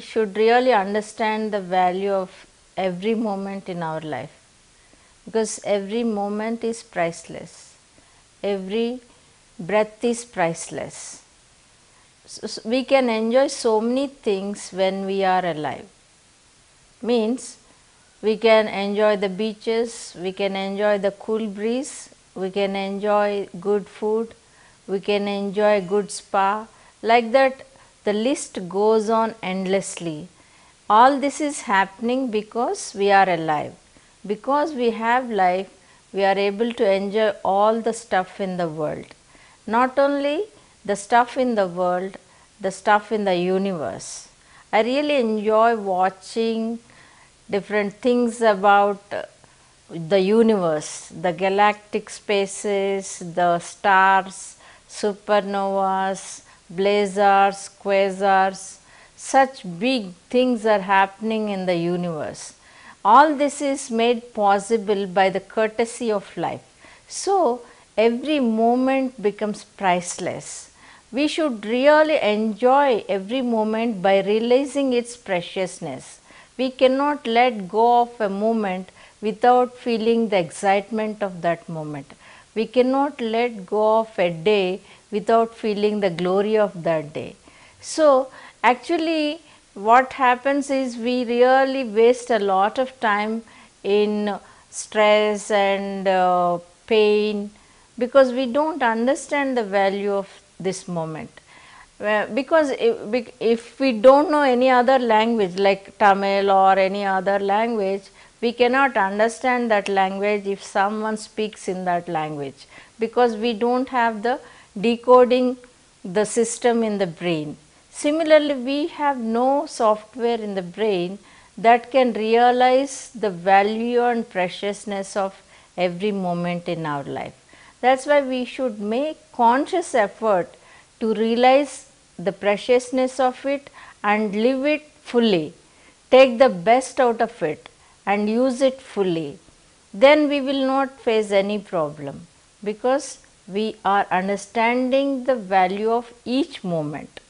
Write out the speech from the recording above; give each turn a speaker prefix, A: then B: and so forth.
A: should really understand the value of every moment in our life because every moment is priceless, every breath is priceless. So, so we can enjoy so many things when we are alive. Means we can enjoy the beaches, we can enjoy the cool breeze, we can enjoy good food, we can enjoy good spa. Like that, the list goes on endlessly. All this is happening because we are alive. Because we have life, we are able to enjoy all the stuff in the world. Not only the stuff in the world, the stuff in the universe. I really enjoy watching different things about the universe, the galactic spaces, the stars, supernovas, blazars, quasars, such big things are happening in the universe. All this is made possible by the courtesy of life. So, every moment becomes priceless. We should really enjoy every moment by realizing its preciousness. We cannot let go of a moment without feeling the excitement of that moment. We cannot let go of a day without feeling the glory of that day. So, actually, what happens is we really waste a lot of time in stress and uh, pain because we don't understand the value of this moment. Because if, if we don't know any other language like Tamil or any other language, we cannot understand that language if someone speaks in that language because we don't have the decoding the system in the brain. Similarly, we have no software in the brain that can realize the value and preciousness of every moment in our life. That is why we should make conscious effort to realize the preciousness of it and live it fully. Take the best out of it and use it fully. Then we will not face any problem because we are understanding the value of each moment.